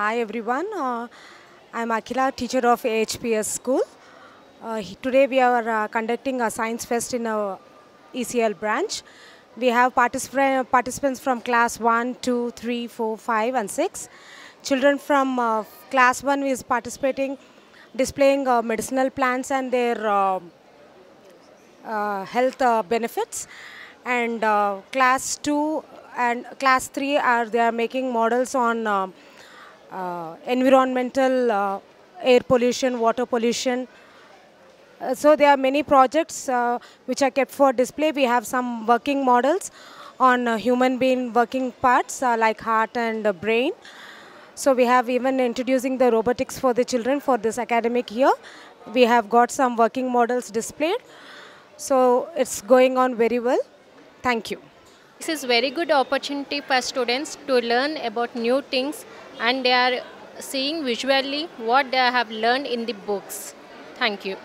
Hi everyone, uh, I'm Akila, teacher of AHPS school. Uh, today we are uh, conducting a science fest in our ECIL branch. We have particip- participants from class 1, 2, 3, 4, 5 and 6. Children from uh, class 1 is participating, displaying uh, medicinal plants and their uh, health benefits and class 2 and class 3 are they are making models on environmental uh, air pollution water pollution. Uh, so there are many projects uh, which are kept for display. We have some working models on uh, human being working parts uh, like heart and uh, brain. So we have even introducing the robotics for the children for this academic year. We have got some working models displayed. So it's going on very well. Thank you. This is very good opportunity for students to learn about new things and they are seeing visually what they have learned in the books. Thank you.